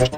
えっ